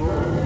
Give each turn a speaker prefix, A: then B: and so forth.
A: Oh.